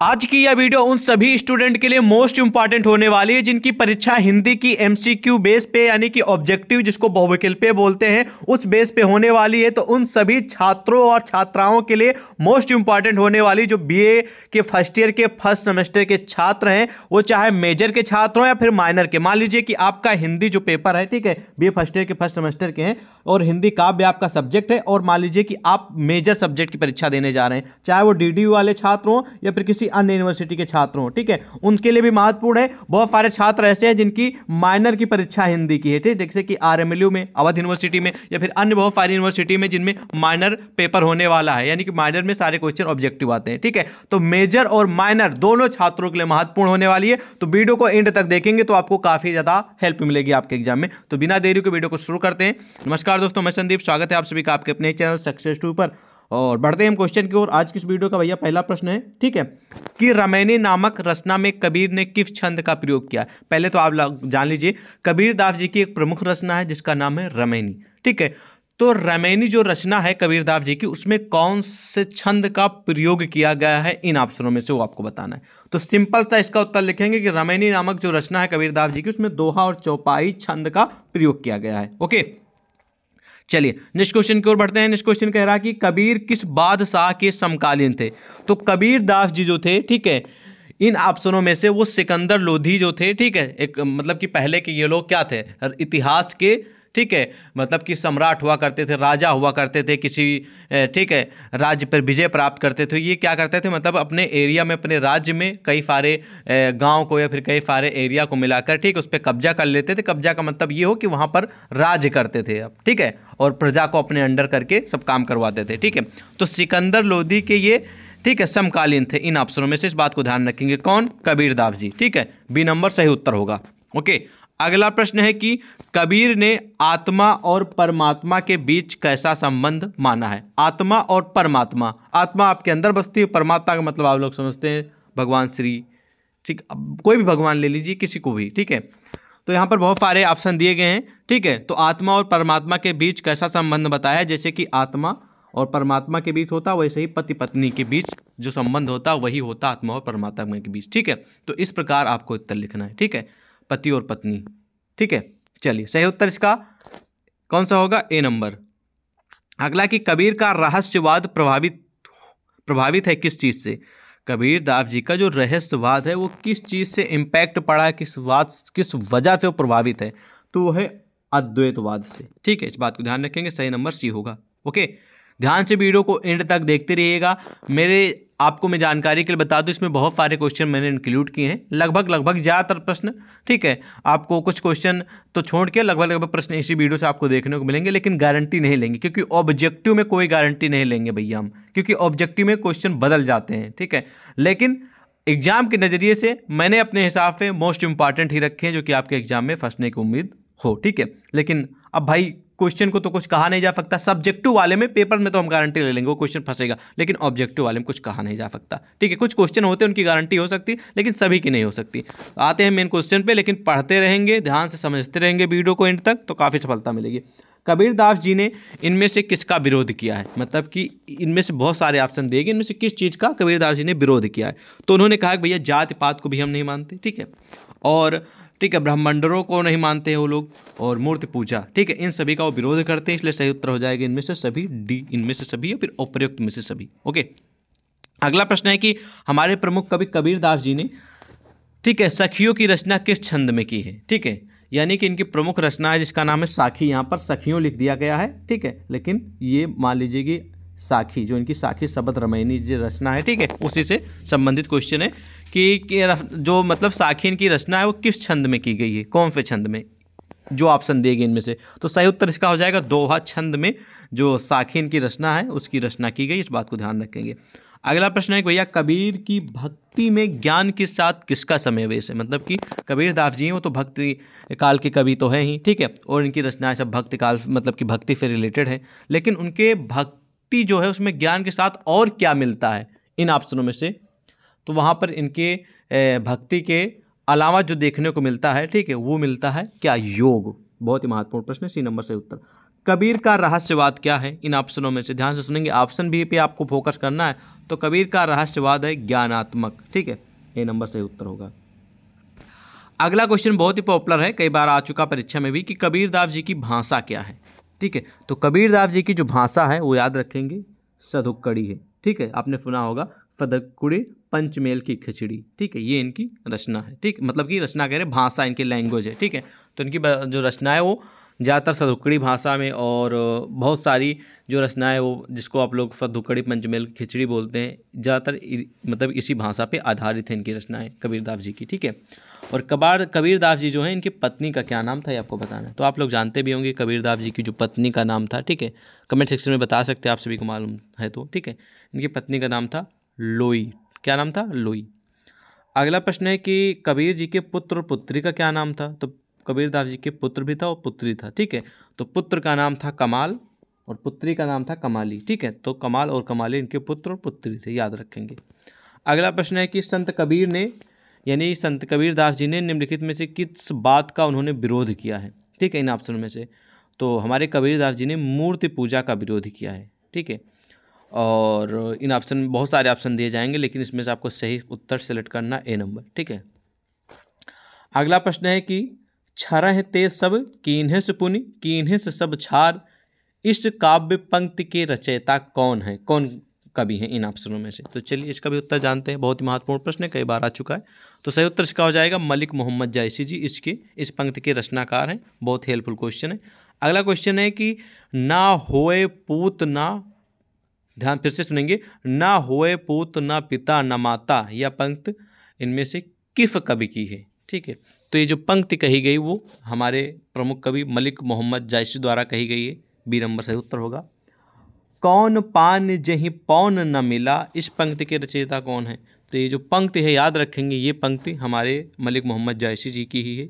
आज की यह वीडियो उन सभी स्टूडेंट के लिए मोस्ट इंपॉर्टेंट होने वाली है, जिनकी परीक्षा हिंदी की एमसीक्यू बेस पे, यानी कि ऑब्जेक्टिव, जिसको बहुविकल्पीय बोलते हैं, उस बेस पे होने वाली है। तो उन सभी छात्रों और छात्राओं के लिए मोस्ट इंपॉर्टेंट होने वाली जो बीए के फ़र्स्ट ईयर के फ़र्स्ट सेमेस्टर के छात्र हैं, वो चाहे मेजर के छात्र हों या फिर माइनर के। मान लीजिए कि आपका हिंदी जो पेपर है, ठीक है बीए फ़र्स्ट ईयर के फ़र्स्ट सेमेस्टर के हैं, और हिंदी काव्य आपका सब्जेक्ट है, और मान लीजिए कि आप मेजर सब्जेक्ट की परीक्षा देने जा रहे हैं, चाहे वो डीडीयू वाले छात्र हों या फिर किसी अन्य यूनिवर्सिटी के छात्र हों ठीक है? उनके लिए भी महत्वपूर्ण है, बहुत सारे छात्र ऐसे हैं जिनकी माइनर की परीक्षा हिंदी की है, ठीक? जैसे कि आरएमएलयू में, अवध यूनिवर्सिटी में, या फिर अन्य बहुत सारी यूनिवर्सिटी में जिनमें माइनर पेपर होने वाला है, यानी कि माइनर में सारे क्वेश्चन ऑब्जेक्टिव आते हैं, ठीक है? तो मेजर और माइनर दोनों छात्रों के लिए महत्वपूर्ण होने वाली है। तो वीडियो को एंड तक देखेंगे तो आपको काफ़ी ज़्यादा हेल्प मिलेगी आपके एग्ज़ाम में। तो बिना देरी के वीडियो को शुरू करते हैं। नमस्कार दोस्तों, मैं संदीप, स्वागत है आप सभी का आपके अपने चैनल सक्सेस टू पर। और बढ़ते हैं हम क्वेश्चन की ओर। आज किस वीडियो का भैया पहला प्रश्न है, ठीक है? कि रमैनी नामक रचना में कबीर ने किस छंद का प्रयोग किया? पहले तो आप जान लीजिए, कबीर दास जी की एक प्रमुख रचना है, जिसका नाम है रमैनी, ठीक है? तो रमैनी जो रचना है कबीरदास जी की, उसमें कौन से छंद का प्रयोग किया गया है? इन ऑप्शनों में से वो आपको बताना है। तो सिंपल सा इसका उत्तर लिखेंगे कि रमैनी नामक जो रचना है कबीरदास जी की, उसमें दोहा और चौपाई छंद का प्रयोग किया गया है, ओके? चलिए नेक्स्ट क्वेश्चन की ओर बढ़ते हैं। नेक्स्ट क्वेश्चन कह रहा कि कबीर किस बादशाह के समकालीन थे? तो कबीर दास जी जो थे, ठीक है, इन ऑप्शनों में से वो सिकंदर लोधी जो थे, ठीक है, एक मतलब कि पहले के ये लोग क्या थे? इतिहास के ठीक है? मतलब कि सम्राट हुआ करते थे, राजा हुआ करते थे, किसी ठीक है, राज्य पर विजय प्राप्त करते थे। ये क्या करते थे? मतलब अपने एरिया में, अपने राज्य में कई सारे गाँव को या फिर कई सारे एरिया को मिलाकर, ठीक उस पर कब्जा कर लेते थे। कब्जा का मतलब ये हो कि वहाँ पर राज्य करते थे अब, ठीक है, और प्रजा को अपने अंडर करके सब काम करवाते थे, ठीक है। तो सिकंदर लोधी के ये, ठीक है, समकालीन थे। इन अफसरों में से इस बात को ध्यान रखेंगे कौन? कबीर दास जी, ठीक है, बी नंबर सही उत्तर होगा, ओके? अगला प्रश्न है कि कबीर ने आत्मा और परमात्मा के बीच कैसा संबंध माना है? आत्मा और परमात्मा। आत्मा आपके अंदर बसती है, परमात्मा का मतलब आप लोग समझते हैं, भगवान श्री। ठीक कोई भी भगवान ले लीजिए, किसी को भी, ठीक है? तो यहाँ पर बहुत सारे ऑप्शन दिए गए हैं, ठीक है? तो आत्मा और परमात्मा के बीच कैसा संबंध बताया जैसे कि आत्मा और परमात्मा के बीच होता, वैसे ही पति पत्नी के बीच जो संबंध होता, वही होता, आत्मा और परमात्मा के बीच, ठीक है? तो इस प्रकार आपको उत्तर लिखना है, ठीक है? पति और पत्नी। ठीक है? चलिए, सही उत्तर इसका कौन सा होगा? A number. अगला कि कबीर का रहस्यवाद प्रभावित प्रभावित है किस चीज़ से? कबीर दास जी का जो रहस्यवाद है, वो किस चीज़ से इम्पैक्ट पड़ा है? किस बात किस वजह से वो प्रभावित है? तो वो है अद्वैतवाद से। ठीक है, इस बात को ध्यान रखेंगे, सही नंबर सी होगा। ओके? ध्यान से वीडियो को एंड तक देखते रहिएगा। मेरे, आपको मैं जानकारी के लिए बता दूँ, इसमें बहुत सारे क्वेश्चन मैंने इंक्लूड किए हैं। लगभग लगभग ज़्यादातर प्रश्न, ठीक है? आपको कुछ क्वेश्चन तो छोड़ के लगभग लगभग प्रश्न इसी वीडियो से आपको देखने को मिलेंगे, लेकिन गारंटी नहीं लेंगे, क्योंकि ऑब्जेक्टिव में कोई गारंटी नहीं लेंगे भैया हम, क्योंकि ऑब्जेक्टिव में क्वेश्चन बदल जाते हैं, ठीक है? लेकिन एग्ज़ाम के नज़रिए से मैंने अपने हिसाब से मोस्ट इंपॉर्टेंट ही रखे हैं, जो कि आपके एग्ज़ाम में फंसने की उम्मीद हो, ठीक है? लेकिन अब भाई क्वेश्चन को तो कुछ कहा नहीं जा सकता। सब्जेक्टिव वाले में पेपर में तो हम गारंटी ले लेंगे, वो क्वेश्चन फंसेगा, लेकिन ऑब्जेक्टिव वाले में कुछ कहा नहीं जा सकता। ठीक है, कुछ क्वेश्चन होते हैं, उनकी गारंटी हो सकती, लेकिन सभी की नहीं हो सकती। आते हैं मेन क्वेश्चन पर लेकिन पढ़ते रहेंगे, ध्यान से समझते रहेंगे वीडियो को एंड तक तो काफ़ी सफलता मिलेगी। कबीर दास जी ने इनमें से किसका विरोध किया है? मतलब कि इनमें से बहुत सारे ऑप्शन देगी, इनमें से किस चीज़ का कबीर दास जी ने विरोध किया है? तो उन्होंने कहा कि भैया जाति पात को भी हम नहीं मानते, ठीक है? और ठीक है ब्राह्मणों को नहीं मानते हैं वो लोग, और मूर्ति पूजा, ठीक है, इन सभी का वो विरोध करते हैं, इसलिए सही उत्तर हो जाएगा इनमें से सभी डी, इनमें से सभी या फिर उपयुक्त में से सभी, ओके? अगला प्रश्न है कि हमारे प्रमुख कवि कबीर दास जी ने, ठीक है, सखियों की रचना किस छंद में की है, ठीक है? यानी कि इनकी प्रमुख रचना है, जिसका नाम है साखी, यहाँ पर सखियों लिख दिया गया है, ठीक है? लेकिन ये मान लीजिए कि साखी, जो इनकी साखी शब्द रमैनी जो रचना है, ठीक है, उसी से संबंधित क्वेश्चन है। कि, जो मतलब साखी की रचना है वो किस छंद में की गई है? कौन से छंद में? जो ऑप्शन देगी इनमें से। तो सही उत्तर इसका हो जाएगा दोहा छंद में जो साखी की रचना है उसकी रचना की गई इस बात को ध्यान रखेंगे। अगला प्रश्न है भैया कबीर की भक्ति में ज्ञान के साथ किसका समावेश है? मतलब कि कबीर दास जी वो तो भक्ति काल के कवि तो हैं ही ठीक है? और इनकी रचनाएँ सब भक्ति काल मतलब कि भक्ति से रिलेटेड है। लेकिन उनके भक्ति जो है उसमें ज्ञान के साथ और क्या मिलता है? इन ऑप्शनों में से तो वहाँ पर इनके भक्ति के अलावा जो देखने को मिलता है, ठीक है, वो मिलता है क्या योग? बहुत ही महत्वपूर्ण प्रश्न है सी नंबर से उत्तर। कबीर का रहस्यवाद क्या है? इन ऑप्शनों में से ध्यान से सुनेंगे। ऑप्शन भी पे आपको फोकस करना है तो कबीर का रहस्यवाद है ज्ञानात्मक, ठीक है ए नंबर सही उत्तर होगा। अगला क्वेश्चन बहुत ही पॉपुलर है, कई बार आ चुका परीक्षा में भी कि कबीरदास जी की भाषा क्या है, ठीक है? तो कबीरदास जी की जो भाषा है, वो याद रखेंगे सधुक्कड़ी है, ठीक है? आपने सुना होगा, फदक्कुड़ी पंचमेल की खिचड़ी, ठीक है? ये इनकी रचना है, ठीक? मतलब कि रचना कह रहे भाषा इनकी लैंग्वेज है, ठीक है? तो इनकी जो रचना है वो ज़्यादातर सदुक्कड़ी भाषा में और बहुत सारी जो रचनाएँ वो, जिसको आप लोग सदुक्कड़ी पंचमेल की खिचड़ी बोलते हैं, ज़्यादातर मतलब इसी भाषा पे आधारित है इनकी रचनाएँ कबीरदास जी की, ठीक है? और कबार कबीरदास जी जो हैं, इनकी पत्नी का क्या नाम था, ये आपको बताना है? तो आप लोग जानते भी होंगे कबीरदास जी की जो पत्नी का नाम था, ठीक है? कमेंट सेक्शन में बता सकते हैं, आप सभी को मालूम है तो ठीक है? इनकी पत्नी का नाम था लोई क्या नाम था? लोई। अगला प्रश्न है कि कबीर जी के पुत्र और पुत्री का क्या नाम था? तो कबीरदास जी के पुत्र भी था और पुत्री था, ठीक है? तो पुत्र का नाम था कमाल और पुत्री का नाम था कमाली, ठीक है? तो कमाल और कमाली इनके पुत्र और पुत्री थे, याद रखेंगे। अगला प्रश्न है कि संत कबीर ने, यानी संत कबीर दास जी ने निम्नलिखित में से किस बात का उन्होंने विरोध किया है, ठीक है, इन ऑप्शन में से? तो हमारे कबीर दास जी ने मूर्ति पूजा का विरोध किया है, ठीक है? और इन ऑप्शन में बहुत सारे ऑप्शन दिए जाएँगे, लेकिन इसमें से आपको सही उत्तर सेलेक्ट करना ए नंबर ठीक है? अगला प्रश्न है कि छरह ते सब कीन्हे से पुनि कीन्हे से सब छार। इस काव्य पंक्ति के रचयिता कौन है? कौन कवि हैं इन ऑप्शनों में से? तो चलिए इसका भी उत्तर जानते हैं, बहुत ही महत्वपूर्ण प्रश्न है, कई बार आ चुका है। तो सही उत्तर इसका हो जाएगा मलिक मोहम्मद जायसी जी, इसके, इस पंक्ति के रचनाकार हैं, बहुत हेल्पफुल क्वेश्चन है। अगला क्वेश्चन है कि ना होए पूत ना ध्यान फिर से सुनेंगे। ना होए पूत, ना पिता, न माता, यह पंक्त इनमें से किफ कवि की है, ठीक है? तो ये जो पंक्ति कही गई वो हमारे प्रमुख कवि मलिक मोहम्मद जायसी द्वारा कही गई है। बी नंबर सही उत्तर होगा। कौन पान जही पौन न मिला? इस पंक्ति के रचयिता कौन है? तो ये जो पंक्ति है, याद रखेंगे, ये पंक्ति हमारे मलिक मोहम्मद जायसी जी की ही है।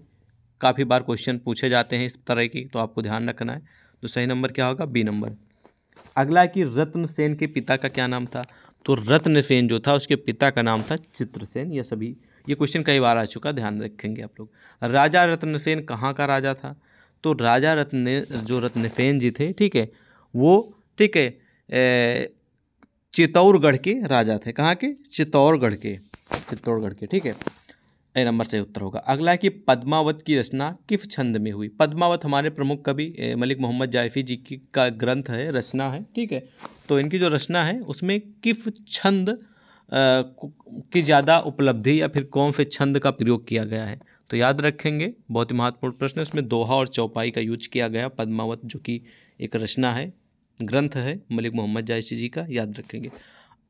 काफ़ी बार क्वेश्चन पूछे जाते हैं इस तरह की तो आपको ध्यान रखना है। तो सही नंबर क्या होगा? B number. अगला कि रत्न सेन के पिता का क्या नाम था? तो रत्न सेन जो था, उसके पिता का नाम था चित्रसेन। यह सभी, ये क्वेश्चन कई बार आ चुका, ध्यान रखेंगे आप लोग। राजा रत्नसेन कहाँ का राजा था? तो राजा रत्न, जो रत्नसेन जी थे, ठीक है, वो, ठीक है चित्तौड़गढ़ के राजा थे। कहाँ के? चित्तौड़गढ़ के चित्तौड़गढ़ के, ठीक है। ए नंबर से उत्तर होगा। अगला है कि पद्मावत की रचना किस छंद में हुई? पद्मावत हमारे प्रमुख कवि मलिक मोहम्मद जायफी जी की का ग्रंथ है, रचना है, ठीक है? तो इनकी जो रचना है, उसमें किफ छंद की ज़्यादा उपलब्धि या फिर कौन से छंद का प्रयोग किया गया है? तो याद रखेंगे, बहुत ही महत्वपूर्ण प्रश्न है, उसमें दोहा और चौपाई का यूज़ किया गया, पद्मावत जो कि एक रचना है, ग्रंथ है, मलिक मोहम्मद जायसी जी का, याद रखेंगे।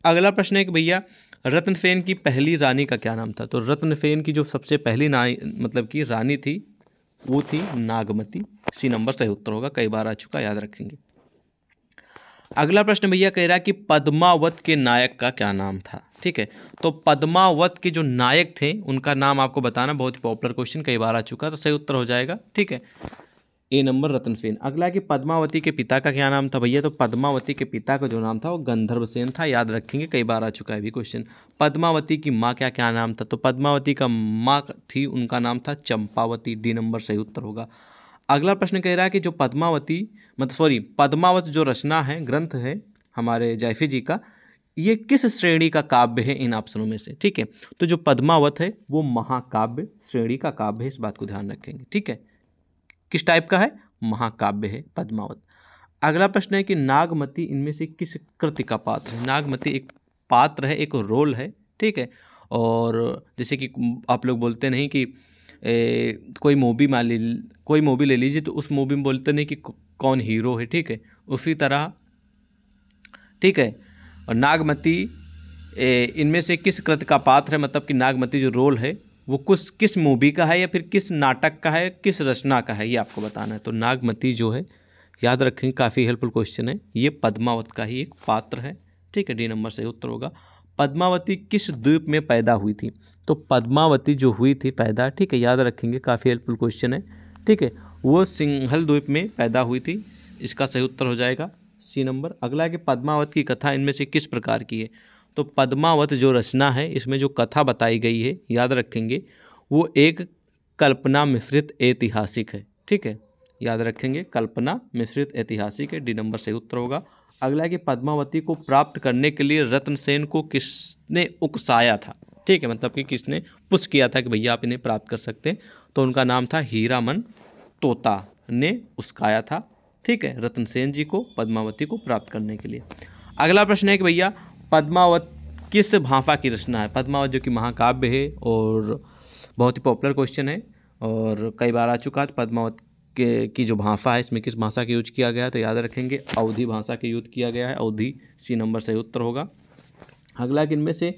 अगला प्रश्न है कि भैया रत्नफेन की पहली रानी का क्या नाम था? तो रत्नफेन की जो सबसे पहली ना मतलब कि रानी थी, वो थी नागमती। सी नंबर सही उत्तर होगा, कई बार आ चुका, याद रखेंगे। अगला प्रश्न भैया कह रहा है कि पद्मावत के नायक का क्या नाम था? ठीक है तो पद्मावत के जो नायक थे, उनका नाम आपको बताना, बहुत ही पॉपुलर क्वेश्चन, कई बार आ चुका तो सही उत्तर हो जाएगा। ठीक है ए नंबर रतनसेन अगला है कि पद्मावती के पिता का क्या नाम था भैया? तो पद्मावती के पिता का जो नाम था, वो गंधर्व सेन था। याद रखेंगे, कई बार आ चुका है भी क्वेश्चन पद्मावती की माँ क्या क्या नाम था? तो पद्मावती का माँ थी, उनका नाम था चंपावती। डी नंबर सही उत्तर होगा। अगला प्रश्न कह रहा है कि जो पद्मावती मतलब सॉरी पद्मावत जो रचना है, ग्रंथ है हमारे जैफी जी का, ये किस श्रेणी का काव्य है इन ऑप्शनों में से? ठीक है तो जो पद्मावत है, वो महाकाव्य श्रेणी का काव्य है, इस बात को ध्यान रखेंगे। ठीक है किस टाइप का है? महाकाव्य है पद्मावत। अगला प्रश्न है कि नागमती इनमें से किस कृति का पात्र है? नागमती एक पात्र है एक रोल है ठीक है? और जैसे कि आप लोग बोलते नहीं कि ए, कोई मूवी मान ली कोई मूवी ले लीजिए तो उस मूवी में बोलते नहीं कि कौन हीरो है ठीक है? उसी तरह ठीक है? और नागमती इनमें से किस कृत का पात्र है? मतलब कि नागमती जो रोल है वो कुछ किस मूवी का है या फिर किस नाटक का है, किस रचना का है, ये आपको बताना है। तो नागमती जो है, याद रखेंगे काफ़ी हेल्पफुल क्वेश्चन है। ये पद्मावत का ही एक पात्र है। ठीक है डी नंबर सही उत्तर होगा। पद्मावती किस द्वीप में पैदा हुई थी? तो पद्मावती जो हुई थी पैदा, ठीक है, याद रखेंगे, काफ़ी हेल्पफुल क्वेश्चन है। ठीक है, वो सिंहल द्वीप में पैदा हुई थी। इसका सही उत्तर हो जाएगा। सी नंबर अगला है कि पद्मावत की कथा इनमें से किस प्रकार की है? तो पद्मावत जो रचना है, इसमें जो कथा बताई गई है, याद रखेंगे, वो एक कल्पना मिश्रित ऐतिहासिक है, ठीक है? याद रखेंगे, कल्पना मिश्रित ऐतिहासिक है, डी नंबर सही उत्तर होगा। अगला है कि पद्मावती को प्राप्त करने के लिए रत्न सेन को किसने उकसाया था? ठीक है मतलब कि किसने पुश किया था कि भैया आप इन्हें प्राप्त कर सकते हैं। तो उनका नाम था हीरामन तोता ने उसकाया था, ठीक है रतन सेन जी को, पद्मावती को प्राप्त करने के लिए। अगला प्रश्न है कि भैया पद्मावत किस भाफा की रचना है? पद्मावत जो कि महाकाव्य है और बहुत ही पॉपुलर क्वेश्चन है और कई बार आ चुका है। पद्मावत के, की जो भाषा है, इसमें किस भाषा का यूज़ किया गया तो याद रखेंगे, अवधि भाषा का यूज़ किया गया है। अवधि सी नंबर सही उत्तर होगा। अगला इनमें से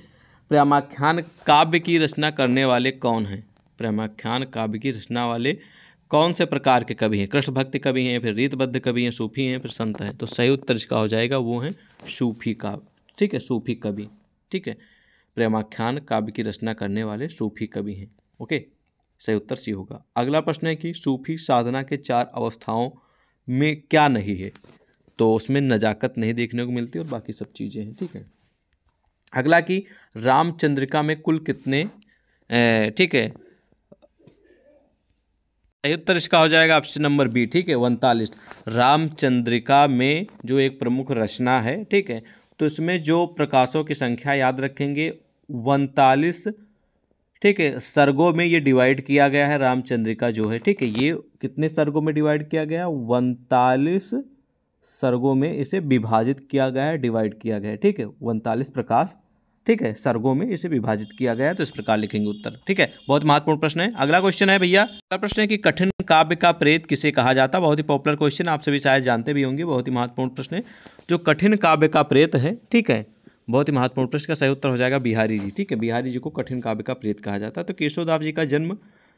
प्रेमाख्यान काव्य की रचना करने वाले कौन हैं? प्रेमाख्यान काव्य की रचना वाले कौन से प्रकार के कवि हैं? कृष्ण भक्ति कवि हैं, फिर रीतबद्ध कवि हैं, सूफी हैं, फिर संत हैं। तो सही उत्तर इसका हो जाएगा वो हैं सूफी काव्य। ठीक है, सूफी कवि। ठीक है? प्रेमाख्यान काव्य की रचना करने वाले सूफी कवि हैं। ओके? सही उत्तर सी होगा। अगला प्रश्न है कि सूफी साधना के चार अवस्थाओं में क्या नहीं है? तो उसमें नजाकत नहीं देखने को मिलती और बाकी सब चीज़ें हैं। ठीक है? अगला कि रामचंद्रिका में कुल कितने ठीक है? सही उत्तर इसका हो जाएगा ऑप्शन नंबर बी। ठीक है? उनतालीस। रामचंद्रिका में जो एक प्रमुख रचना है, ठीक है? तो इसमें जो प्रकाशों की संख्या याद रखेंगे, उनतालीस, ठीक है, सर्गों में ये डिवाइड किया गया है, रामचंद्रिका जो है, ठीक है, ये कितने सर्गों में डिवाइड किया गया? उनतालीस सर्गों में इसे विभाजित किया गया है डिवाइड किया गया है, ठीक है, उनतालीस प्रकाश ठीक है, सर्गों में इसे विभाजित किया गया तो इस प्रकार लिखेंगे उत्तर। ठीक है, बहुत महत्वपूर्ण प्रश्न है। अगला क्वेश्चन है भैया, अगला प्रश्न है कि कठिन काव्य का प्रेत किसे कहा जाता है? बहुत ही पॉपुलर क्वेश्चन आप सभी शायद जानते भी होंगे, बहुत ही महत्वपूर्ण प्रश्न है। जो कठिन काव्य का प्रेत है, ठीक है, बहुत ही महत्वपूर्ण प्रश्न का सही उत्तर हो जाएगा बिहारी जी। ठीक है, बिहारी जी को कठिन काव्य का प्रेत कहा जाता है। तो केशवदास जी का जन्म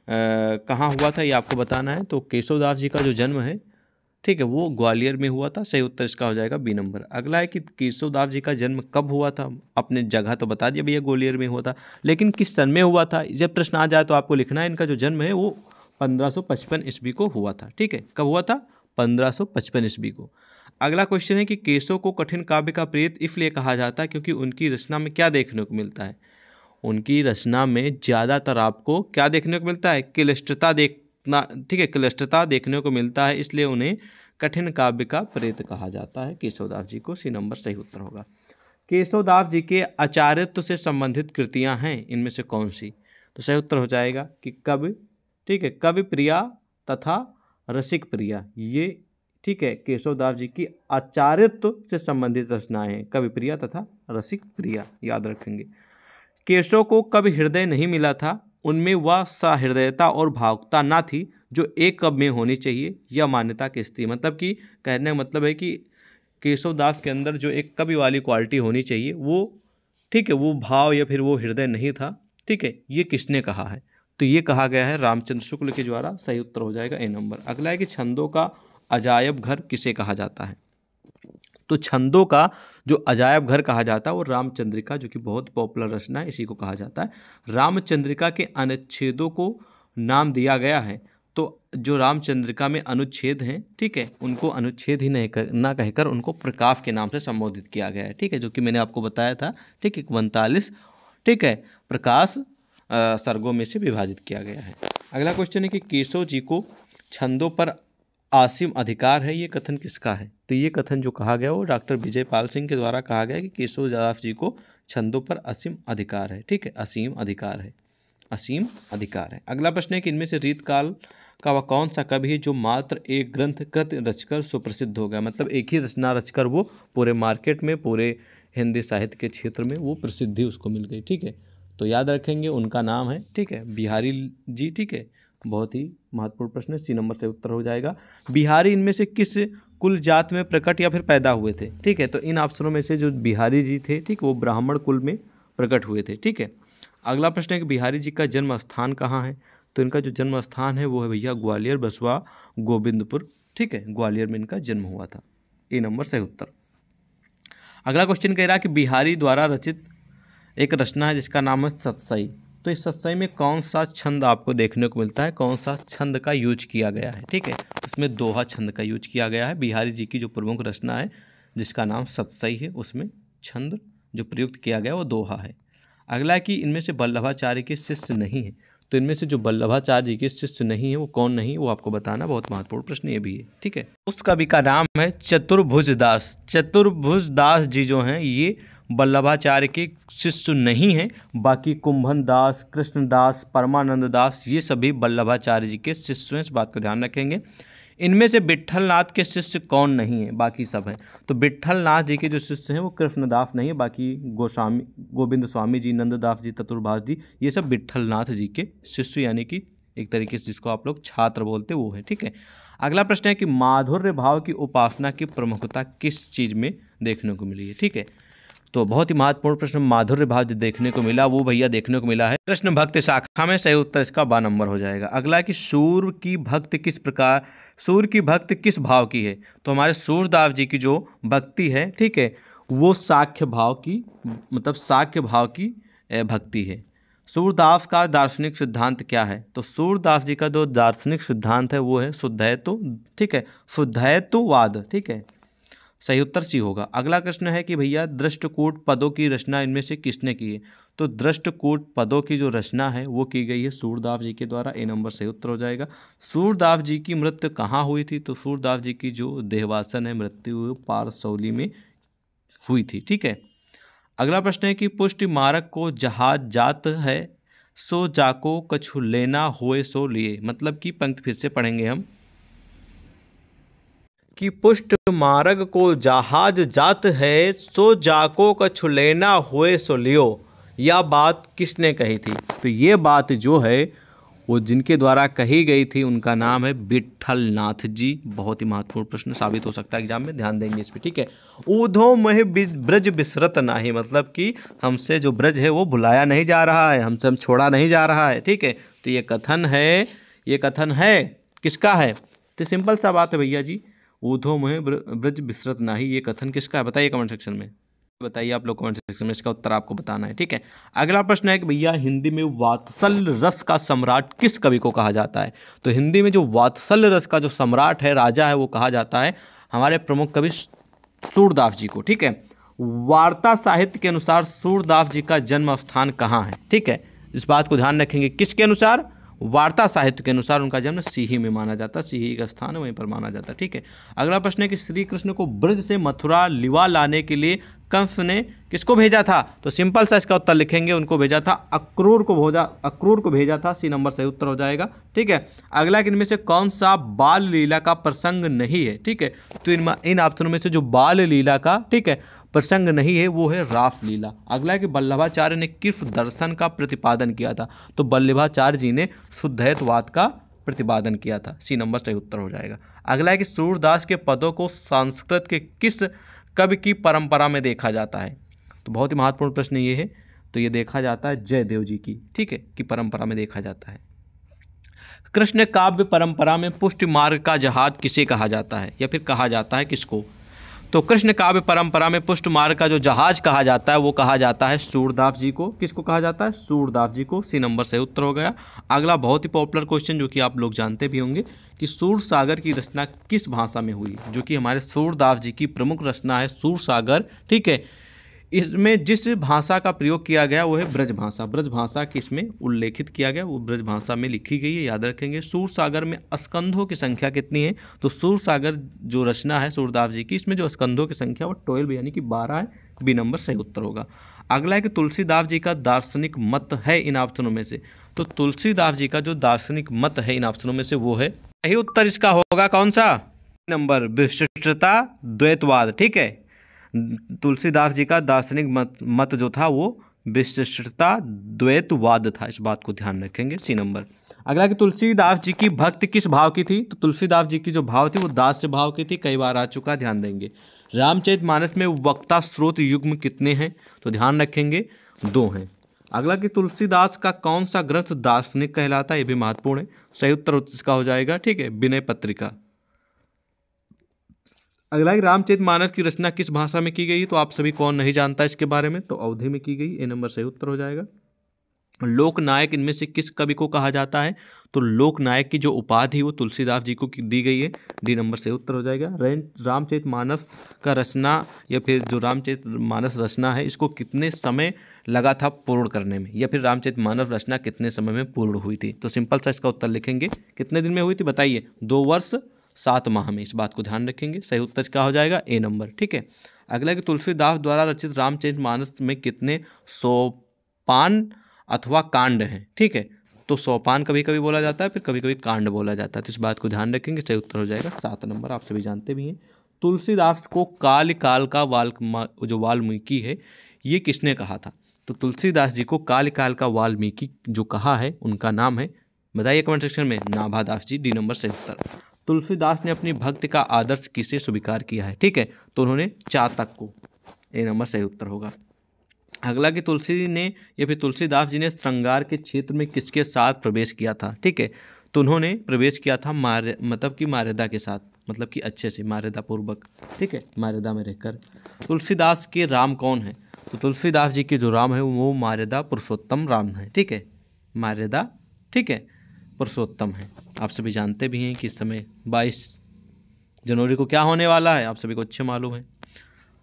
कहाँ हुआ था, ये आपको बताना है। तो केशवदास जी का जो जन्म है ठीक है, वो ग्वालियर में हुआ था, सही उत्तर इसका हो जाएगा बी नंबर। अगला है कि केशवदास जी का जन्म कब हुआ था? अपने जगह तो बता दिया भैया, ग्वालियर में हुआ था। लेकिन किस सन में हुआ था? जब प्रश्न आ जाए तो आपको लिखना है, इनका जो जन्म है, वो पंद्रह सौ पचपन ईस्वी को हुआ था। ठीक है, कब हुआ था? पंद्रह सौ पचपन ईस्वी को। अगला क्वेश्चन है कि केशव को कठिन काव्य का प्रेत इसलिए कहा जाता है क्योंकि उनकी रचना में क्या देखने को मिलता है? उनकी रचना में ज़्यादातर आपको क्या देखने को मिलता है? क्लिष्टता देखना ठीक है, क्लिष्टता देखने को मिलता है, इसलिए उन्हें कठिन काव्य का प्रेत कहा जाता है। केशवदास जी को सी नंबर सही उत्तर होगा। केशवदास जी के आचार्यत्व से संबंधित कृतियाँ हैं, इनमें से कौन सी? तो सही उत्तर हो जाएगा कि कवि, ठीक है, कवि प्रिया तथा रसिक प्रिया, ये, ठीक है, केशवदास जी की आचार्यत्व से संबंधित रचनाएँ हैं, कवि प्रिया तथा रसिक प्रिया, याद रखेंगे। केशव को कभी हृदय नहीं मिला था उनमें वह सहृदयता और भावुकता ना थी, जो एक कब में होनी चाहिए यह मान्यता की थी मतलब कि कहने का मतलब है कि केशवदास के अंदर जो एक कवि वाली क्वालिटी होनी चाहिए, वो ठीक है, वो भाव या फिर वो हृदय नहीं था। ठीक है, ये किसने कहा है? तो ये कहा गया है रामचंद्र शुक्ल के द्वारा, सही उत्तर हो जाएगा ए नंबर। अगला है कि छंदों का अजायब घर किसे कहा जाता है? तो छंदों का जो अजायब घर कहा जाता है, वो रामचंद्रिका, जो कि बहुत पॉपुलर रचना है, इसी को कहा जाता है। रामचंद्रिका के अनुच्छेदों को नाम दिया गया है। तो जो रामचंद्रिका में अनुच्छेद हैं, ठीक है, उनको अनुच्छेद ही नहीं कर, ना कहकर उनको प्रकाश के नाम से संबोधित किया गया है, ठीक है, जो कि मैंने आपको बताया था, ठीक है उनतालीस ठीक है, प्रकाश सर्गों में से विभाजित किया गया है। अगला क्वेश्चन है कि केशव जी को छंदों पर आसिम अधिकार है, ये कथन किसका है? तो ये कथन जो कहा गया, वो डॉक्टर विजय पाल सिंह के द्वारा कहा गया कि केशव दास जी को छंदों पर असीम अधिकार है। ठीक है, असीम अधिकार है, असीम अधिकार है। अगला प्रश्न है कि इनमें से रीतकाल का वह कौन सा कवि है जो मात्र एक ग्रंथ कृत रचकर सुप्रसिद्ध हो गया? मतलब एक ही रचना रचकर वो पूरे मार्केट में, पूरे हिंदी साहित्य के क्षेत्र में वो प्रसिद्धि उसको मिल गई। ठीक है तो याद रखेंगे, उनका नाम है, ठीक है, बिहारी जी, ठीक है, बहुत ही महत्वपूर्ण प्रश्न है। सी नंबर से उत्तर हो जाएगा। बिहारी, इनमें से किस कुल जात में प्रकट या फिर पैदा हुए थे? ठीक है तो इन ऑप्शनों में से जो बिहारी जी थे, ठीक, वो ब्राह्मण कुल में प्रकट हुए थे, ठीक है। अगला प्रश्न है कि बिहारी जी का जन्म स्थान कहाँ है? तो इनका जो जन्म स्थान है, वो है भैया ग्वालियर बसवा गोविंदपुर, ठीक है, ग्वालियर में इनका जन्म हुआ था। ए नंबर सही उत्तर। अगला क्वेश्चन कह रहा है कि बिहारी द्वारा रचित एक रचना है, जिसका नाम है सत्सई। तो इस सत्सई में कौन सा छंद आपको देखने को मिलता है? कौन सा छंद का यूज़ किया गया है? ठीक है? उसमें दोहा छंद का यूज़ किया गया है। बिहारी जी की जो प्रमुख रचना है, जिसका नाम सत्सई है, उसमें छंद जो प्रयुक्त किया गया, वो दोहा है। अगला कि इनमें से वल्लभाचार्य के शिष्य नहीं है। तो इनमें से जो वल्लभाचार्य जी के शिष्य नहीं है, वो कौन नहीं वो आपको बताना बहुत महत्वपूर्ण प्रश्न ये भी है। ठीक है? उस कवि का नाम है चतुर्भुज दास चतुर्भुज दास जी जो हैं, ये वल्लभाचार्य के शिष्य नहीं हैं, बाकी कुंभन दास कृष्णदास परमानंद दास, ये सभी वल्लभाचार्य जी के शिष्य हैं, इस बात को ध्यान रखेंगे। इनमें से विट्ठलनाथ के शिष्य कौन नहीं है? बाकी सब हैं। तो विट्ठलनाथ जी के जो शिष्य हैं, वो कृष्णदास नहीं है, बाकी गोस्वामी, गोविंद स्वामी जी नंददास जी, चतुर्भाष जी, ये सब विट्ठलनाथ जी के शिष्य, यानी कि एक तरीके से जिसको आप लोग छात्र बोलते वो है, ठीक है? अगला प्रश्न है कि माधुर्य भाव की उपासना की प्रमुखता किस चीज़ में देखने को मिली है, ठीक है? तो बहुत ही महत्वपूर्ण प्रश्न माधुर्य भाव जो देखने को मिला, वो भैया देखने को मिला है। कृष्ण भक्ति शाखा में सही उत्तर इसका बा नंबर हो जाएगा। अगला कि सूर्य की भक्ति किस प्रकार, सूर्य की भक्ति किस भाव की है? तो हमारे सूर्यदास जी की जो भक्ति है, ठीक है, वो साख्य भाव की मतलब साख्य भाव की भक्ति है। सूर्यदास का दार्शनिक सिद्धांत क्या है? तो सूर्यदास जी का जो दार्शनिक सिद्धांत है, वो है शुद्धैतु ठीक है शुद्धैतुवाद ठीक है। सही उत्तर सी होगा। अगला प्रश्न है कि भैया दृष्टकूट पदों की रचना इनमें से किसने की है? तो दृष्टकूट पदों की जो रचना है, वो की गई है सूरदास जी के द्वारा। ए नंबर सही उत्तर हो जाएगा। सूरदास जी की मृत्यु कहाँ हुई थी? तो सूरदास जी की जो देहवासन है, मृत्यु पारसौली में हुई थी। ठीक है? अगला प्रश्न है कि पुष्टि मारक को जहाज़ जात है, सो जाको कछु लेना होए सो लिए। मतलब कि पंक्त फिर से पढ़ेंगे हम। कि पुष्ट मार्ग को जहाज़ जात है, सो जाको का छुलेना हुए सो लियो। यह बात किसने कही थी? तो ये बात जो है, वो जिनके द्वारा कही गई थी, उनका नाम है विठल नाथ जी बहुत ही महत्वपूर्ण प्रश्न साबित हो सकता है एग्ज़ाम में, ध्यान देंगे इस पर ठीक है? ऊधो मह ब्रज बिसरत नाही मतलब कि हमसे जो ब्रज है, वो भुलाया नहीं जा रहा है, हमसे हम छोड़ा नहीं जा रहा है, ठीक है? तो ये कथन है, ये कथन है, किसका है? तो सिंपल सा बात है भैया जी ऊधो मुहे ब्रज विसरत नाही, ये कथन किसका है? बताइए कमेंट सेक्शन में। बताइए आप लोग कमेंट सेक्शन में इसका उत्तर आपको बताना है, ठीक है? अगला प्रश्न है कि भैया, हिंदी में वात्सल रस का सम्राट किस कवि को कहा जाता है? तो हिंदी में जो वात्सल रस का जो सम्राट है, राजा है, वो कहा जाता है हमारे प्रमुख कवि सूरदास जी को, ठीक है? वार्ता साहित्य के अनुसार सूरदास जी का जन्म स्थान कहाँ है, ठीक है? इस बात को ध्यान रखेंगे। किसके अनुसार? वार्ता साहित्य के अनुसार उनका जन्म सीही में माना जाता, सीही का स्थान वहीं पर माना जाता, ठीक है? अगला प्रश्न है कि श्री कृष्ण को ब्रज से मथुरा लिवा लाने के लिए कंस ने किसको भेजा था? तो सिंपल सा इसका उत्तर लिखेंगे, उनको भेजा था अक्रूर को भोजा, अक्रूर को भेजा था, सी नंबर सही उत्तर हो जाएगा, ठीक है? अगला इनमें से कौन सा बाल लीला का प्रसंग नहीं है, ठीक है? तो इन इन ऑप्शनों में से जो बाल लीला का, ठीक है, प्रसंग नहीं है, वो है राफ लीला। अगला कि वल्लभाचार्य ने किस दर्शन का प्रतिपादन किया था? तो वल्लभाचार्य जी ने शुद्धैतवाद का प्रतिपादन किया था, सी नंबर सही उत्तर हो जाएगा। अगला है कि सूरदास के पदों को संस्कृत के किस कवि की परंपरा में देखा जाता है। तो बहुत ही महत्वपूर्ण प्रश्न ये है। तो ये देखा जाता है जयदेव जी की, ठीक है, कि परंपरा में देखा जाता है। कृष्ण काव्य परंपरा में पुष्ट मार्ग का जहाज़ किसे कहा जाता है या फिर कहा जाता है किसको? तो कृष्ण काव्य परंपरा में पुष्ट मार्ग का जो जहाज़ कहा जाता है, वो कहा जाता है सूरदास जी को। किसको कहा जाता है? सूरदास जी को। सी नंबर से उत्तर हो गया। अगला बहुत ही पॉपुलर क्वेश्चन जो कि आप लोग जानते भी होंगे कि सूर सागर की रचना किस भाषा में हुई, जो कि हमारे सूरदास जी की प्रमुख रचना है, सूर सागर। ठीक है? इसमें जिस भाषा का प्रयोग किया गया, वो है ब्रज भाषा। ब्रज भाषा की इसमें उल्लेखित किया गया। वो ब्रज भाषा में लिखी गई है, याद रखेंगे। सूर सागर में स्कंधों की संख्या कितनी है? तो सूर सागर जो रचना है सूरदास जी की, इसमें जो स्कंधों की संख्या, वो ट्वेल्व यानी कि बारह है। बी नंबर सही उत्तर होगा। अगला है कि तुलसीदास जी का दार्शनिक मत है इन ऑप्शनों में से। तो तुलसीदास जी का जो दार्शनिक मत है इन ऑप्शनों में से वो है। यही उत्तर इसका होगा। कौन सा? नंबर, विशिष्टता, द्वैतवाद। ठीक है? तुलसीदास जी का दार्शनिक मत मत जो था वो विशिष्टता, द्वैतवाद था। इस बात को ध्यान रखेंगे। C number. अगला कि तुलसीदास जी की भक्ति किस भाव की थी? तो तुलसीदास जी की जो भाव थी वो दास से भाव की थी। कई बार आ चुका ध्यान देंगे। रामचरित मानस में वक्ता स्रोत युग्म कितने हैं? तो ध्यान रखेंगे, दो हैं। अगला कि तुलसीदास का कौन सा ग्रंथ दार्शनिक कहलाता है? ये भी महत्वपूर्ण है। सही उत्तर इसका हो जाएगा, ठीक है, विनय पत्रिका। अगला रामचरित मानस की रचना किस भाषा में की गई तो आप सभी कौन नहीं जानता इसके बारे में तो अवधि में की गई, ए नंबर सही उत्तर हो जाएगा। लोकनायक इनमें से किस कवि को कहा जाता है? तो लोकनायक की जो उपाधि वो तुलसीदास जी को दी गई है। डी नंबर से उत्तर हो जाएगा। रामचरित मानस का रचना, या फिर जो रामचरित मानस रचना है, इसको कितने समय लगा था पूर्ण करने में? या फिर रामचरित मानस रचना कितने समय में पूर्ण हुई थी? तो सिंपल सा इसका उत्तर लिखेंगे। कितने दिन में हुई थी? बताइए। दो वर्ष सात माह में इस बात को ध्यान रखेंगे। सही उत्तर क्या हो जाएगा? ए नंबर, ठीक है? अगला कि तुलसीदास द्वारा रचित रामचरित मानस में कितने सोपान अथवा कांड हैं? ठीक है तो सोपान कभी कभी बोला जाता है, फिर कभी कभी कांड बोला जाता है तो इस बात को ध्यान रखेंगे। सही उत्तर हो जाएगा सात नंबर, आप सभी जानते भी हैं। तुलसीदास को काल काल का वाल जो वाल्मीकि है, ये किसने कहा था? तो तुलसीदास जी को काल काल का वाल्मीकि जो कहा है, उनका नाम है, बताइए कमेंट सेक्शन में, नाभादास जी डी नंबर से उत्तर। तुलसीदास ने अपनी भक्ति का आदर्श किसे स्वीकार किया है? ठीक है तो उन्होंने चातक को। ए नंबर सही उत्तर होगा। अगला कि तुलसी ने या फिर तुलसीदास जी ने श्रृंगार के क्षेत्र में किसके साथ प्रवेश किया था? ठीक है तो उन्होंने प्रवेश किया था मार मतलब कि मार्यदा के साथ मतलब कि अच्छे से मार्यदा पूर्वक ठीक है, मार्यदा में रहकर। तुलसीदास के राम कौन है? तो तुलसीदास जी के जो राम है, वो मार्यदा पुरुषोत्तम राम है। ठीक है, मार्यदा। ठीक है पुरुषोत्तम है। आप सभी जानते भी हैं कि इस समय बाईस जनवरी को क्या होने वाला है, आप सभी को अच्छे मालूम है।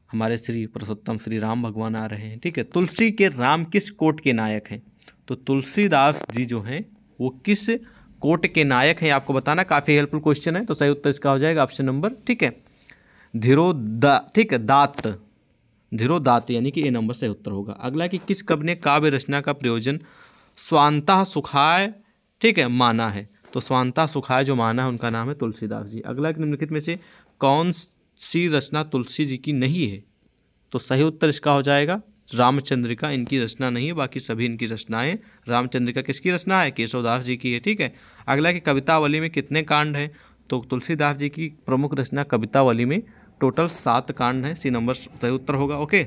हमारे श्री पुरुषोत्तम, श्री राम भगवान आ रहे हैं, ठीक है? तुलसी के राम किस कोट के नायक हैं? तो तुलसीदास जी जो हैं, वो किस कोट के नायक हैं, आपको बताना काफ़ी हेल्पफुल क्वेश्चन है तो सही उत्तर इसका हो जाएगा ऑप्शन नंबर ठीक है? धीरो ठीक है, दात धीरो दात यानी कि ए नंबर सही उत्तर होगा। अगला कि किस कवि ने काव्य रचना का प्रयोजन स्वांता सुखाय ठीक है, माना है। तो स्वांता सुखाय, जो माना है, उनका नाम है तुलसीदास जी। अगला निम्नलिखित में से, कौन सी रचना तुलसी जी की नहीं है? तो सही उत्तर इसका हो जाएगा, रामचंद्रिका, इनकी रचना नहीं है, बाकी सभी इनकी रचनाएँ। रामचंद्रिका किसकी रचना है? केशवदास जी की है, ठीक है। अगला कि कवितावली में कितने कांड हैं? तो तुलसीदास जी की प्रमुख रचना कवितावली में टोटल सात कांड हैं। सी नंबर सही उत्तर होगा, ओके।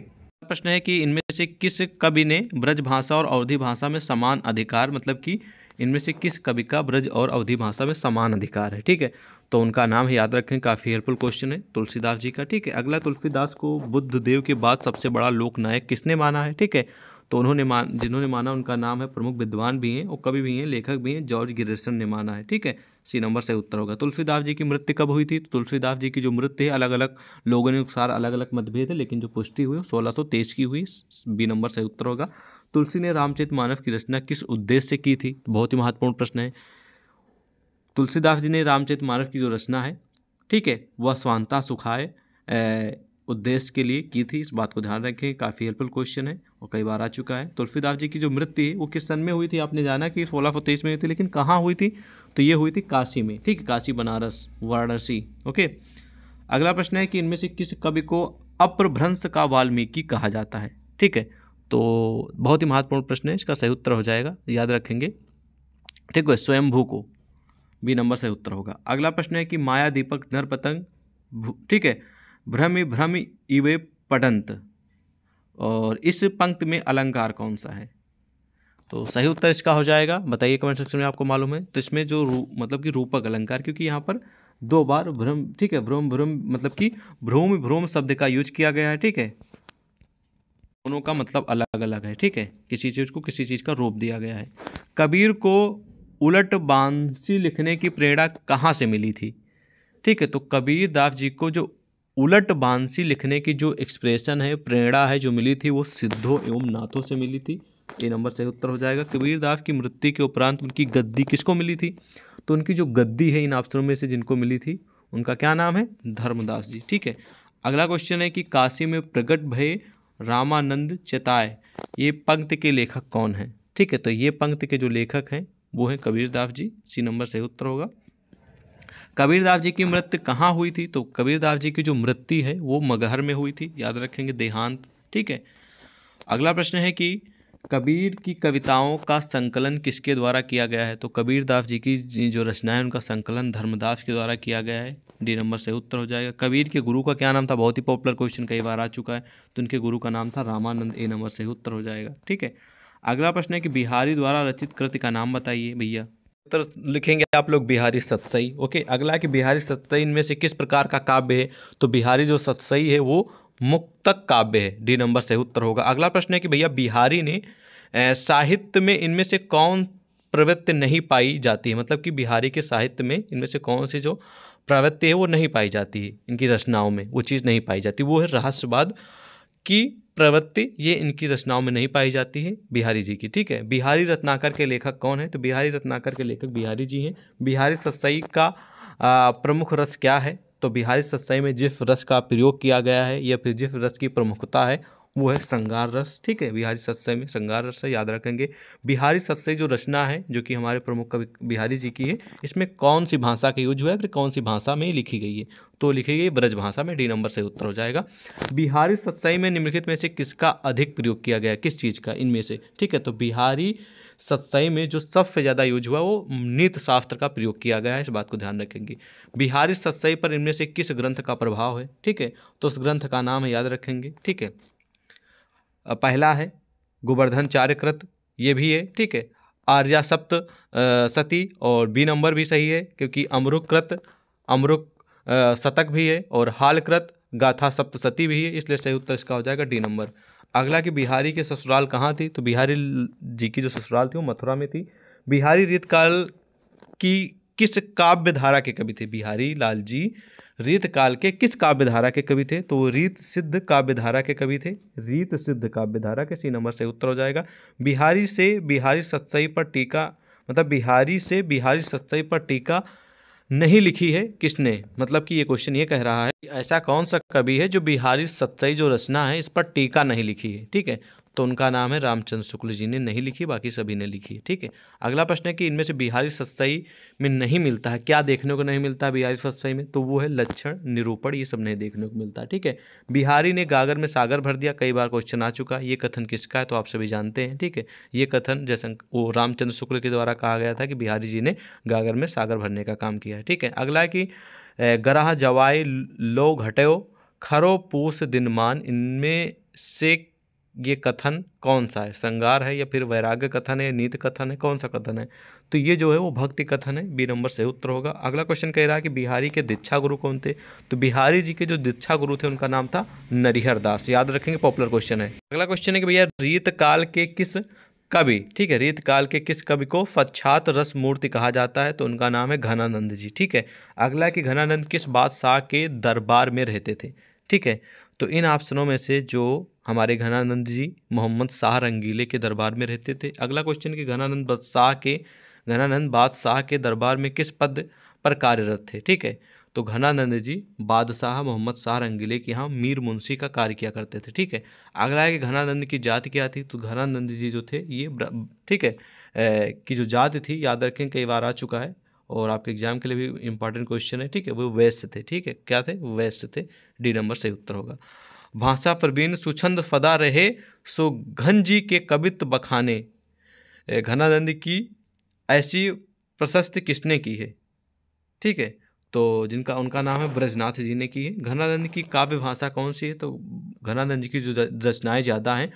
प्रश्न है कि इनमें से किस कवि ने ब्रज भाषा और अवधि भाषा में समान अधिकार मतलब कि इनमें से किस कवि का ब्रज और अवधि भाषा में समान अधिकार है? ठीक है? तो उनका नाम है, याद रखें, काफ़ी हेल्पफुल क्वेश्चन है, तुलसीदास जी का, ठीक है? अगला तुलसीदास को बुद्ध देव के बाद सबसे बड़ा लोक नायक किसने माना है? ठीक है? तो उन्होंने मान जिन्होंने माना उनका नाम है, प्रमुख विद्वान भी हैं, और कवि भी हैं, लेखक भी हैं, जॉर्ज गिरेसन ने माना है, ठीक है? सी नंबर से उत्तर होगा। तुलसीदास जी की मृत्यु कब हुई थी? तो तुलसीदास जी की जो मृत्यु है अलग अलग लोगों ने अनुसार अलग अलग मतभेद है, लेकिन जो पुष्टि हुई सोलह सौ तेईस की हुई बी नंबर से उत्तर होगा। तुलसी ने रामचरित मानव की रचना किस उद्देश्य से की थी? बहुत ही महत्वपूर्ण प्रश्न है। तुलसीदास जी ने रामचरित मानव की जो रचना है, ठीक है, वह स्वांता सुखाए उद्देश्य के लिए की थी। इस बात को ध्यान रखें, काफ़ी हेल्पफुल क्वेश्चन है और कई बार आ चुका है। तुलसीदास जी की जो मृत्यु है, वो किस सन में हुई थी? आपने जाना कि सोलह सौ तेईस में हुई थी, लेकिन कहाँ हुई थी? तो ये हुई थी काशी में, ठीक है, काशी, बनारस, वाराणसी ओके अगला प्रश्न है कि इनमें से किस कवि को अप्रभ्रंश का वाल्मीकि कहा जाता है, ठीक है? तो बहुत ही महत्वपूर्ण प्रश्न है, इसका सही उत्तर हो जाएगा। याद रखेंगे। ठीक है स्वयंभू को बी नंबर सही उत्तर होगा। अगला प्रश्न है कि माया दीपक नर पतंग ठीक है, भ्रम भ्रम इवे पडंत और इस पंक्ति में अलंकार कौन सा है? तो सही उत्तर इसका हो जाएगा। बताइए कमेंट सेक्शन में आपको मालूम है। तो इसमें जो रू मतलब कि रूपक अलंकार, क्योंकि यहाँ पर दो बार भ्रम, ठीक है, भ्रम भ्रम मतलब कि भ्रूम भ्रूम शब्द का यूज़ किया गया है, ठीक है। दोनों का मतलब अलग अलग है, ठीक है? किसी चीज़ को किसी चीज़ का रूप दिया गया है। कबीर को उलट बांसी लिखने की प्रेरणा कहाँ से मिली थी? ठीक है तो कबीर दास जी को जो उलट बांसी लिखने की जो एक्सप्रेशन है, प्रेरणा है जो मिली थी, वो सिद्धों एवं नाथों से मिली थी। ये नंबर से उत्तर हो जाएगा। कबीर दास की मृत्यु के उपरांत उनकी गद्दी किसको मिली थी? तो उनकी जो गद्दी है इन अफसरों में से जिनको मिली थी, उनका क्या नाम है? धर्मदास जी, ठीक है? अगला क्वेश्चन है कि काशी में प्रकट भय रामानंद चेताय ये पंक्ति के लेखक कौन हैं? ठीक है तो ये पंक्ति के जो लेखक हैं, वो हैं कबीरदास जी। सी नंबर से उत्तर होगा। कबीरदास जी की मृत्यु कहाँ हुई थी? तो कबीरदास जी की जो मृत्यु है, वो मगहर में हुई थी। याद रखेंगे देहांत। ठीक है, अगला प्रश्न है कि कबीर की कविताओं का संकलन किसके द्वारा किया गया है? तो कबीर दास जी की जो रचना है, उनका संकलन धर्मदास के द्वारा किया गया है। डी नंबर से उत्तर हो जाएगा। कबीर के गुरु का क्या नाम था? बहुत ही पॉपुलर क्वेश्चन कई बार आ चुका है। तो उनके गुरु का नाम था रामानंद। ए नंबर से उत्तर हो जाएगा। ठीक है। अगला प्रश्न है कि बिहारी द्वारा रचित कृति का नाम बताइए भैया। उत्तर लिखेंगे आप लोग बिहारी सत्सई। ओके। अगला कि बिहारी सत्सई इनमें से किस प्रकार का काव्य है? तो बिहारी जो सत्सई है, वो मुक्तक काव्य है। डी नंबर से उत्तर होगा। अगला प्रश्न है कि भैया बिहारी ने साहित्य में इनमें से कौन प्रवृत्ति नहीं पाई जाती है? मतलब कि बिहारी के साहित्य में इनमें से कौन सी जो प्रवृत्ति है वो नहीं पाई जाती है? इनकी रचनाओं में वो चीज़ नहीं पाई जाती। वो है रहस्यवाद की प्रवृत्ति, ये इनकी रचनाओं में नहीं पाई जाती है बिहारी जी की। ठीक है? बिहारी रत्नाकर के लेखक कौन है? तो बिहारी रत्नाकर के लेखक बिहारी जी हैं। बिहारी सत्सई का प्रमुख रस क्या है? तो बिहारी सत्सई में जिस रस का प्रयोग किया गया है, या फिर जिस रस की प्रमुखता है, वो है श्रृंगार रस। ठीक है, बिहारी सत्सय में श्रृंगार रस याद रखेंगे। बिहारी सत्सय जो रचना है, जो कि हमारे प्रमुख कवि बिहारी जी की है, इसमें कौन सी भाषा का यूज़ हुआ है, फिर कौन सी भाषा में लिखी गई है? तो लिखी गई ब्रज भाषा में डी नंबर से उत्तर हो जाएगा। बिहारी सत्सई में निम्नलिखित में से किसका अधिक प्रयोग किया गया किस चीज़ का? इनमें से। ठीक है तो बिहारी सत्सई में जो सबसे ज़्यादा यूज़ हुआ, वो नीत शास्त्र का प्रयोग किया गया है, इस बात को ध्यान रखेंगे। बिहारी सत्सई पर इनमें से किस ग्रंथ का प्रभाव है? ठीक है तो उस ग्रंथ का नाम याद रखेंगे, ठीक है। पहला है गोवर्धन चार्यकृत ये भी है, ठीक है। आर्या सप्त सती और बी नंबर भी सही है, क्योंकि अमरुकृत, अमरुक शतक भी है, और हालकृत गाथा सप्त सती भी है, इसलिए सही उत्तर इसका हो जाएगा डी नंबर। अगला कि बिहारी के ससुराल कहाँ थी? तो बिहारी जी की जो ससुराल थी, वो मथुरा में थी। बिहारी रीतकाल की किस काव्य धारा के कवि थे? बिहारी लाल जी रीत काल के किस काव्य धारा के कवि थे? तो वो रीत सिद्ध काव्य धारा के कवि थे। रीत सिद्ध काव्य धारा के सी नंबर से उत्तर हो जाएगा। बिहारी से बिहारी सत्सई पर टीका मतलब बिहारी से बिहारी सत्सई पर टीका नहीं लिखी है किसने? मतलब कि ये क्वेश्चन ये कह रहा है, ऐसा कौन सा कवि है जो बिहारी सत्सई जो रचना है, इस पर टीका नहीं लिखी है, ठीक है? तो उनका नाम है रामचंद्र शुक्ल जी ने नहीं लिखी, बाकी सभी ने लिखी है, ठीक है? अगला प्रश्न है कि इनमें से बिहारी सत्सई में नहीं मिलता है, क्या देखने को नहीं मिलता बिहारी सत्सई में? तो वो है लक्षण, निरूपण, ये सब नहीं देखने को मिलता, ठीक है? बिहारी ने गागर में सागर भर दिया, कई बार क्वेश्चन आ चुका, ये कथन किसका है? तो आप सभी जानते हैं, ठीक है? ये कथन जैसे वो रामचंद्र शुक्ल के द्वारा कहा गया था कि बिहारी जी ने गागर में सागर भरने का काम किया है। ठीक है? अगला है कि गराह जवाई लो घटो खरो पूस दिनमान इनमें से ये कथन कौन सा है? श्रृंगार है या फिर वैराग्य कथन है नीत कथन है? कौन सा कथन है? तो ये जो है वो भक्ति कथन है, बी नंबर से उत्तर होगा। अगला क्वेश्चन कह रहा है कि बिहारी के दीक्षा गुरु कौन थे? तो बिहारी जी के जो दीक्षा गुरु थे, उनका नाम था नरिहर दास। याद रखेंगे, पॉपुलर क्वेश्चन है। अगला क्वेश्चन है कि भैया रीत काल के किस कवि, ठीक है रीत काल के किस कवि को फच्छात रस मूर्ति कहा जाता है तो उनका नाम है घनानंद जी, ठीक है। अगला कि घनानंद किस बादशाह के दरबार में रहते थे, ठीक है। तो इन ऑप्शनों में से जो हमारे घनानंद जी मोहम्मद शाह रंगीले के दरबार में रहते थे। अगला क्वेश्चन कि घनानंद बादशाह के, घनानंद बादशाह के दरबार में किस पद पर कार्यरत थे, ठीक है। तो घनानंद जी बादशाह मोहम्मद शाह रंगीले के यहाँ मीर मुंशी का कार्य किया करते थे, ठीक है? अगला है कि घनानंद की जाति क्या थी? तो घनानंद जी जो थे, ये ठीक है की जो जाति थी, याद रखें, कई बार आ चुका है और आपके एग्ज़ाम के लिए भी इंपॉर्टेंट क्वेश्चन है, ठीक है? वो वैश्य थे, ठीक है? क्या थे? वैश्य थे, डी नंबर सही उत्तर होगा। भाषा प्रवीण सुछंद फदा रहे सो घन जी के कवित्व बखाने। घनानंद की ऐसी प्रशस्ति किसने की है? ठीक है? तो जिनका, उनका नाम है ब्रजनाथ जी ने की है। घनानंद की काव्य भाषा कौन सी है? तो घनानंद जी की जो रचनाएँ ज़्यादा हैं,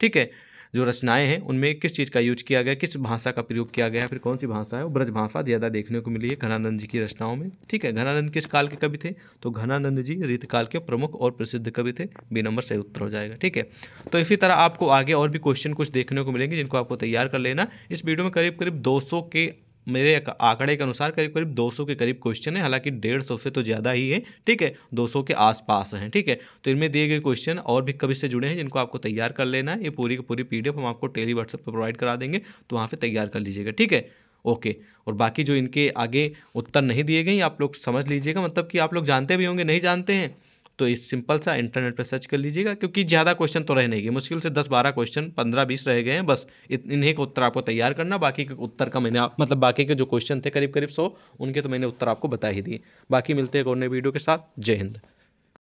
ठीक है? जो रचनाएँ हैं, उनमें किस चीज़ का यूज़ किया गया, किस भाषा का प्रयोग किया गया फिर कौन सी भाषा है? वो ब्रज भाषा ज़्यादा देखने को मिली है घनानंद जी की रचनाओं में, ठीक है? घनानंद किस काल के कवि थे? तो घनानंद जी रीतकाल के प्रमुख और प्रसिद्ध कवि थे। बी नंबर सही उत्तर हो जाएगा, ठीक है? तो इसी तरह आपको आगे और भी क्वेश्चन कुछ देखने को मिलेंगे, जिनको आपको तैयार कर लेना। इस वीडियो में करीब करीब दो सौ के मेरे आंकड़े के अनुसार करीब करीब 200 के करीब क्वेश्चन है। हालाँकि डेढ़ सौ से तो ज़्यादा ही है, ठीक है? 200 के आसपास हैं, ठीक है? तो इनमें दिए गए क्वेश्चन और भी कभी से जुड़े हैं, जिनको आपको तैयार कर लेना है। ये पूरी की पूरी पीडीएफ हम आपको टेली व्हाट्सएप पर प्रोवाइड करा देंगे तो वहाँ पर तैयार कर लीजिएगा, ठीक है? ओके, और बाकी जो इनके आगे उत्तर नहीं दिए गए आप लोग समझ लीजिएगा। मतलब कि आप लोग जानते भी होंगे, नहीं जानते हैं। तो इस सिंपल सा इंटरनेट पर सर्च कर लीजिएगा, क्योंकि ज़्यादा क्वेश्चन तो रह नहीं गए। मुश्किल से दस बारह क्वेश्चन पंद्रह बीस रह गए हैं, बस इन्हीं का उत्तर आपको तैयार करना, बाकी के उत्तर का मैंने मतलब बाकी के जो क्वेश्चन थे करीब करीब सौ, उनके तो मैंने उत्तर आपको बता ही दिए। बाकी मिलते हैं और नए वीडियो के साथ। जय हिंद।